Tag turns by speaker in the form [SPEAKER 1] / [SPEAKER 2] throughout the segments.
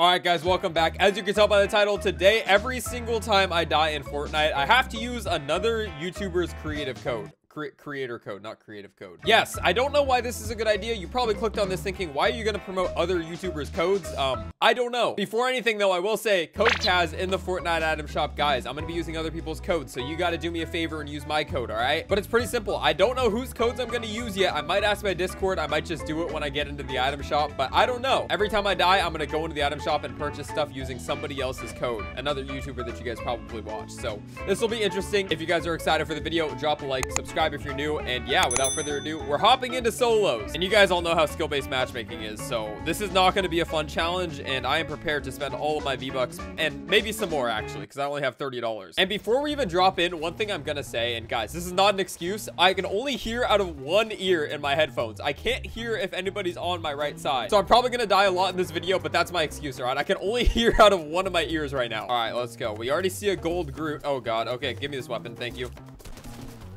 [SPEAKER 1] All right, guys, welcome back. As you can tell by the title, today, every single time I die in Fortnite, I have to use another YouTuber's creative code. Cre creator code, not creative code. Yes, I don't know why this is a good idea. You probably clicked on this thinking, why are you going to promote other YouTubers' codes? Um, I don't know. Before anything, though, I will say code Kaz in the Fortnite item shop. Guys, I'm going to be using other people's codes, so you got to do me a favor and use my code, all right? But it's pretty simple. I don't know whose codes I'm going to use yet. I might ask my Discord. I might just do it when I get into the item shop, but I don't know. Every time I die, I'm going to go into the item shop and purchase stuff using somebody else's code, another YouTuber that you guys probably watch. So this will be interesting. If you guys are excited for the video, drop a like, subscribe if you're new, and and yeah, without further ado, we're hopping into solos. And you guys all know how skill-based matchmaking is, so this is not going to be a fun challenge, and I am prepared to spend all of my V-Bucks, and maybe some more, actually, because I only have $30. And before we even drop in, one thing I'm going to say, and guys, this is not an excuse, I can only hear out of one ear in my headphones. I can't hear if anybody's on my right side. So I'm probably going to die a lot in this video, but that's my excuse, all right? I can only hear out of one of my ears right now. All right, let's go. We already see a gold Groot. Oh, God. Okay, give me this weapon. Thank you.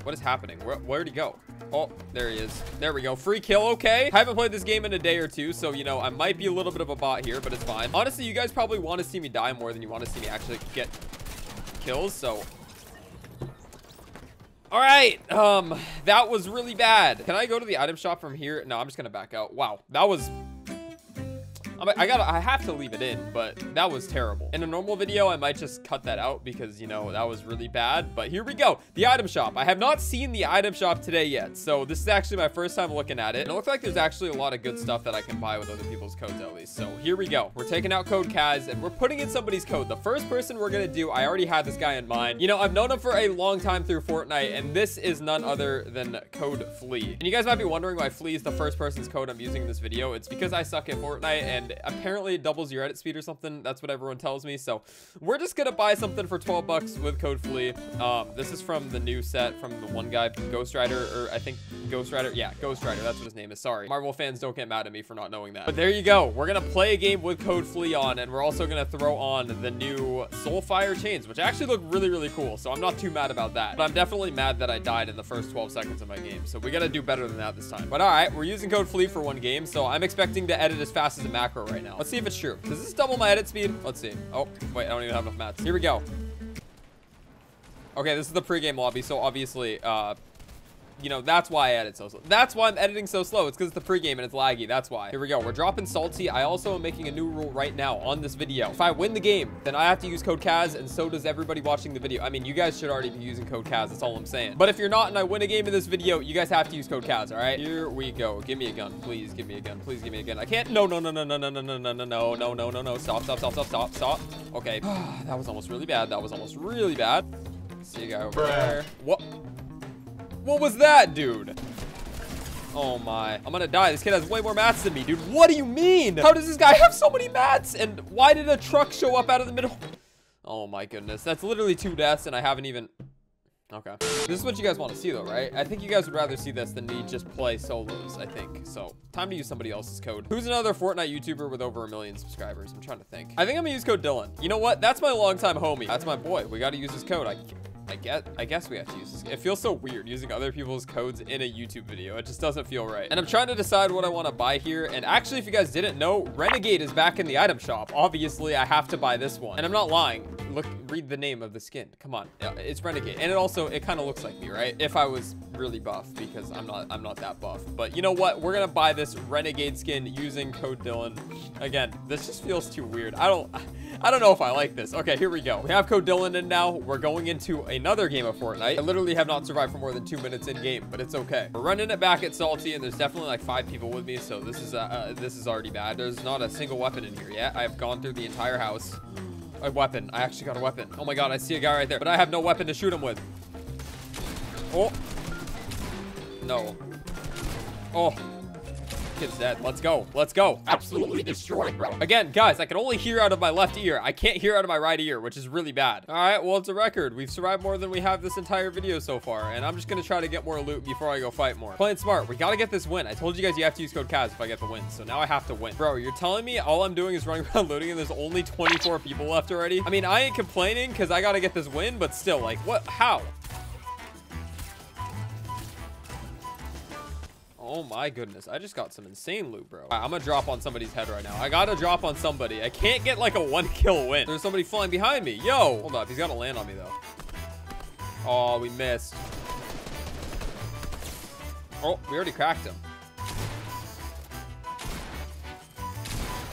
[SPEAKER 1] What is happening? Where, where'd he go? Oh, there he is. There we go. Free kill. Okay. I haven't played this game in a day or two, so, you know, I might be a little bit of a bot here, but it's fine. Honestly, you guys probably want to see me die more than you want to see me actually get kills, so... All right, um, that was really bad. Can I go to the item shop from here? No, I'm just gonna back out. Wow, that was I gotta, I have to leave it in, but that was terrible. In a normal video, I might just cut that out because, you know, that was really bad. But here we go. The item shop. I have not seen the item shop today yet. So this is actually my first time looking at it. And it looks like there's actually a lot of good stuff that I can buy with other people's codes at least. So here we go. We're taking out code Kaz and we're putting in somebody's code. The first person we're to do, I already had this guy in mind. You know, I've known him for a long time through Fortnite and this is none other than code Flea. And you guys might be wondering why Flea is the first person's code I'm using in this video. It's because I suck at Fortnite and apparently it doubles your edit speed or something. That's what everyone tells me. So we're just to buy something for 12 bucks with code Flea. Um, this is from the new set from the one guy, Ghost Rider, or I think Ghost Rider. Yeah, Ghost Rider. That's what his name is. Sorry. Marvel fans don't get mad at me for not knowing that. But there you go. We're to play a game with code Flea on, and we're also to throw on the new Soulfire chains, which actually look really, really cool. So I'm not too mad about that. But I'm definitely mad that I died in the first 12 seconds of my game. So we got to do better than that this time. But all right, we're using code Flea for one game. So I'm expecting to edit as fast as a macro right now. Let's see if it's true. Does this double my edit speed? Let's see. Oh, wait, I don't even have enough mats. Here we go. Okay, this is the pregame lobby, so obviously, uh, you know, that's why I edit so slow. That's why I'm editing so slow. It's because it's the pregame and it's laggy. That's why. Here we go. We're dropping Salty. I also am making a new rule right now on this video. If I win the game, then I have to use code Kaz, and so does everybody watching the video. I mean, you guys should already be using code Kaz. That's all I'm saying. But if you're not and I win a game in this video, you guys have to use code Kaz, all right? Here we go. Give me a gun. Please give me a gun. Please give me a gun. I can't. No, no, no, no, no, no, no, no, no, no, no, no, no, no, no. Stop, stop, stop, stop, stop, stop. Okay. that was almost really bad. That was almost really bad. See a guy over there. What? What was that, dude? Oh my. I'm gonna die. This kid has way more mats than me, dude. What do you mean? How does this guy have so many mats? And why did a truck show up out of the middle? Oh my goodness. That's literally two deaths and I haven't even... Okay. This is what you guys want to see though, right? I think you guys would rather see this than me just play solos, I think. So, time to use somebody else's code. Who's another Fortnite YouTuber with over a million subscribers? I'm trying to think. I think I'm gonna use code Dylan. You know what? That's my longtime homie. That's my boy. We gotta use his code. I I guess, I guess we have to use this. It feels so weird using other people's codes in a YouTube video. It just doesn't feel right. And I'm trying to decide what I want to buy here. And actually, if you guys didn't know, Renegade is back in the item shop. Obviously, I have to buy this one. And I'm not lying. Look, read the name of the skin. Come on. It's Renegade. And it also, it kind of looks like me, right? If I was really buff because I'm not, I'm not that buff. But you know what? We're to buy this Renegade skin using code Dylan. Again, this just feels too weird. I don't, I don't know if I like this. Okay, here we go. We have code Dylan in now. We're going into another game of Fortnite. I literally have not survived for more than two minutes in game, but it's okay. We're running it back at Salty, and there's definitely like five people with me, so this is uh, uh, this is already bad. There's not a single weapon in here yet. I've gone through the entire house. A weapon. I actually got a weapon. Oh my god, I see a guy right there, but I have no weapon to shoot him with. Oh. No. Oh Let's go. Let's go.
[SPEAKER 2] Absolutely destroyed, bro.
[SPEAKER 1] Again, guys, I can only hear out of my left ear. I can't hear out of my right ear, which is really bad. All right, well, it's a record. We've survived more than we have this entire video so far, and I'm just going to try to get more loot before I go fight more. Playing smart. We got to get this win. I told you guys you have to use code Kaz if I get the win, so now I have to win. Bro, you're telling me all I'm doing is running around looting and there's only 24 people left already? I mean, I ain't complaining because I got to get this win, but still, like, what? How? Oh my goodness. I just got some insane loot, bro. Right, I'm gonna drop on somebody's head right now. I gotta drop on somebody. I can't get like a one kill win. There's somebody flying behind me. Yo, hold up. He's gotta land on me though. Oh, we missed. Oh, we already cracked him.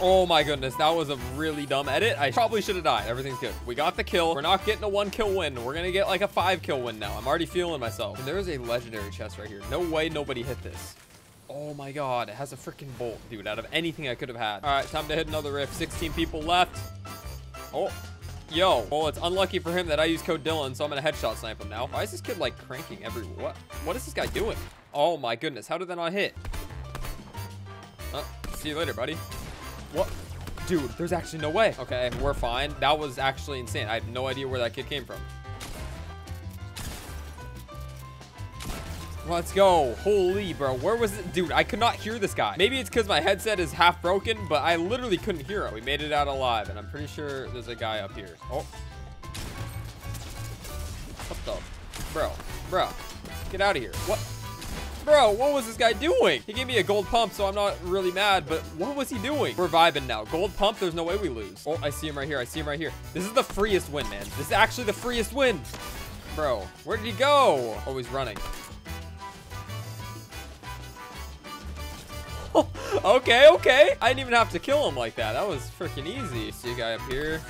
[SPEAKER 1] Oh my goodness, that was a really dumb edit. I probably should have died. Everything's good. We got the kill. We're not getting a one kill win. We're gonna get like a five kill win now. I'm already feeling myself. And there is a legendary chest right here. No way nobody hit this. Oh my god, it has a freaking bolt, dude, out of anything I could have had. All right, time to hit another rift. 16 people left. Oh, yo. Well, it's unlucky for him that I use code Dylan, so I'm gonna headshot snipe him now. Why is this kid like cranking every, what? What is this guy doing? Oh my goodness, how did that not hit? Uh, see you later, buddy. What? Dude, there's actually no way. Okay, we're fine. That was actually insane. I have no idea where that kid came from. Let's go. Holy, bro. Where was it? Dude, I could not hear this guy. Maybe it's because my headset is half broken, but I literally couldn't hear it. We made it out alive, and I'm pretty sure there's a guy up here. Oh. What the? Bro. Bro. Get out of here. What? Bro, what was this guy doing? He gave me a gold pump, so I'm not really mad, but what was he doing? We're vibing now. Gold pump, there's no way we lose. Oh, I see him right here. I see him right here. This is the freest win, man. This is actually the freest win. Bro, where did he go? Oh, he's running. okay, okay. I didn't even have to kill him like that. That was freaking easy. See a guy up here.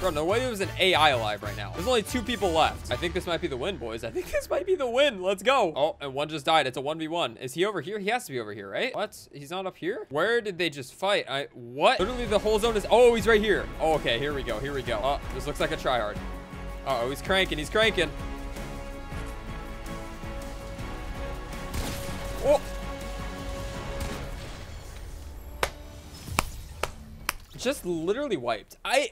[SPEAKER 1] Bro, no way there was an AI alive right now. There's only two people left. I think this might be the win, boys. I think this might be the win. Let's go. Oh, and one just died. It's a 1v1. Is he over here? He has to be over here, right? What? He's not up here? Where did they just fight? I What? Literally, the whole zone is... Oh, he's right here. Oh, okay. Here we go. Here we go. Oh, this looks like a tryhard. Uh oh, he's cranking. He's cranking. Oh. Just literally wiped. I...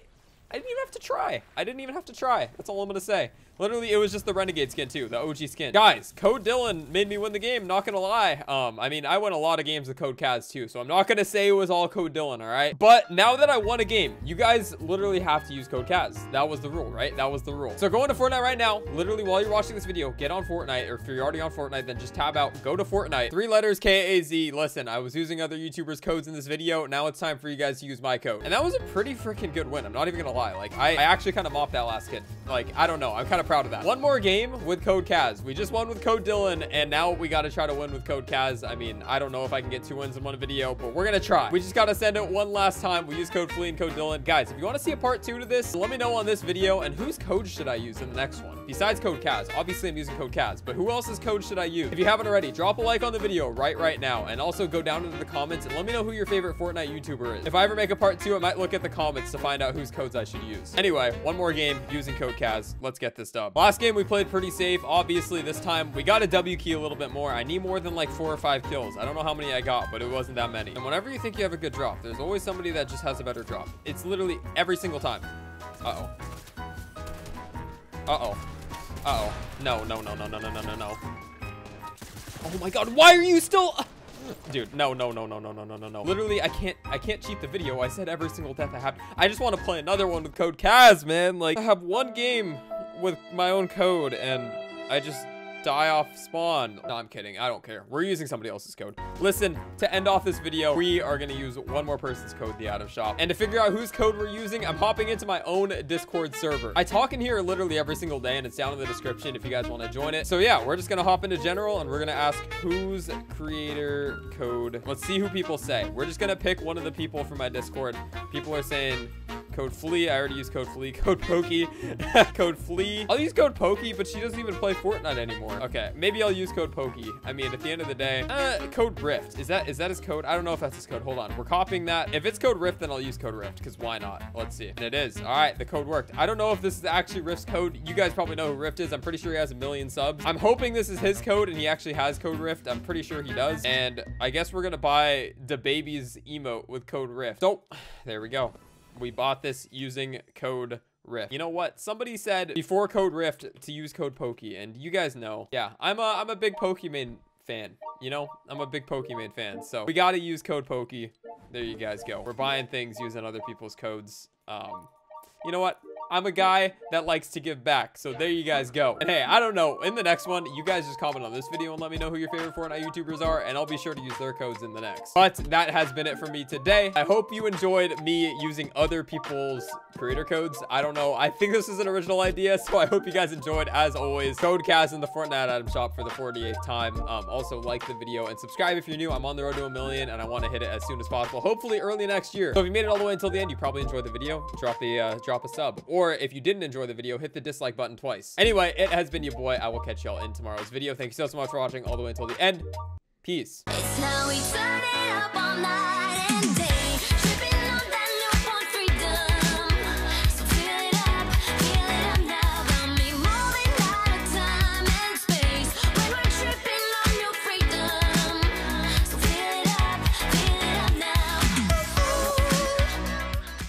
[SPEAKER 1] I didn't even have to try. I didn't even have to try. That's all I'm going to say. Literally, it was just the Renegade skin too, the OG skin. Guys, Code Dylan made me win the game, not gonna lie. Um, I mean, I won a lot of games with Code Kaz too, so I'm not gonna say it was all Code Dylan, all right? But now that I won a game, you guys literally have to use Code Kaz. That was the rule, right? That was the rule. So go into Fortnite right now. Literally, while you're watching this video, get on Fortnite, or if you're already on Fortnite, then just tab out, go to Fortnite. Three letters, K-A-Z. Listen, I was using other YouTubers' codes in this video. Now it's time for you guys to use my code. And that was a pretty freaking good win. I'm not even gonna lie. Like, I, I actually kind of mopped that last kid. Like, I don't know. I'm kind of proud of that. One more game with Code Kaz. We just won with Code Dylan, and now we got to try to win with Code Kaz. I mean, I don't know if I can get two wins in one video, but we're going to try. We just got to send it one last time. We use Code Flea and Code Dylan. Guys, if you want to see a part two to this, let me know on this video, and whose code should I use in the next one? Besides Code Kaz. Obviously, I'm using Code Kaz, but who else's code should I use? If you haven't already, drop a like on the video right right now, and also go down into the comments and let me know who your favorite Fortnite YouTuber is. If I ever make a part two, I might look at the comments to find out whose codes I should use. Anyway, one more game using Code Kaz. Let's get this dub. Last game we played pretty safe. Obviously, this time we got a W key a little bit more. I need more than like four or five kills. I don't know how many I got, but it wasn't that many. And whenever you think you have a good drop, there's always somebody that just has a better drop. It's literally every single time. Uh-oh. Uh-oh. Uh-oh. No, no, no, no, no, no, no, no, no. Oh my god, why are you still... Dude, no, no, no, no, no, no, no, no, no. Literally, I can't, I can't cheat the video. I said every single death I have. I just want to play another one with code Kaz, man. Like, I have one game with my own code, and I just die off spawn. No, I'm kidding. I don't care. We're using somebody else's code. Listen, to end off this video, we are going to use one more person's code, the item shop. And to figure out whose code we're using, I'm hopping into my own Discord server. I talk in here literally every single day, and it's down in the description if you guys want to join it. So yeah, we're just going to hop into general, and we're going to ask whose creator code. Let's see who people say. We're just going to pick one of the people from my Discord. People are saying Code Flea. I already used Code Flea. Code Pokey. code Flea. I'll use Code Pokey, but she doesn't even play Fortnite anymore. Okay, maybe I'll use Code Pokey. I mean, at the end of the day, uh, Code Rift. Is that is that his code? I don't know if that's his code. Hold on. We're copying that. If it's Code Rift, then I'll use Code Rift, because why not? Let's see. And it is. All right, the code worked. I don't know if this is actually Rift's code. You guys probably know who Rift is. I'm pretty sure he has a million subs. I'm hoping this is his code, and he actually has Code Rift. I'm pretty sure he does. And I guess we're going to buy the baby's emote with Code Rift. So, there we go we bought this using code Rift. You know what? Somebody said before code Rift to use code Pokey, and you guys know. Yeah, I'm a I'm a big Pokemon fan. You know, I'm a big Pokemon fan, so we gotta use code Pokey. There you guys go. We're buying things using other people's codes. Um, you know what? I'm a guy that likes to give back. So there you guys go. And hey, I don't know. In the next one, you guys just comment on this video and let me know who your favorite Fortnite YouTubers are, and I'll be sure to use their codes in the next. But that has been it for me today. I hope you enjoyed me using other people's creator codes. I don't know. I think this is an original idea, so I hope you guys enjoyed. As always, Code Kaz in the Fortnite item shop for the 48th time. Um, also, like the video and subscribe if you're new. I'm on the road to a million, and I want to hit it as soon as possible. Hopefully early next year. So if you made it all the way until the end, you probably enjoyed the video. Drop a uh, drop a sub, or if you didn't enjoy the video, hit the dislike button twice. Anyway, it has been your boy. I will catch y'all in tomorrow's video. Thank you so, so much for watching all the way until the end. Peace.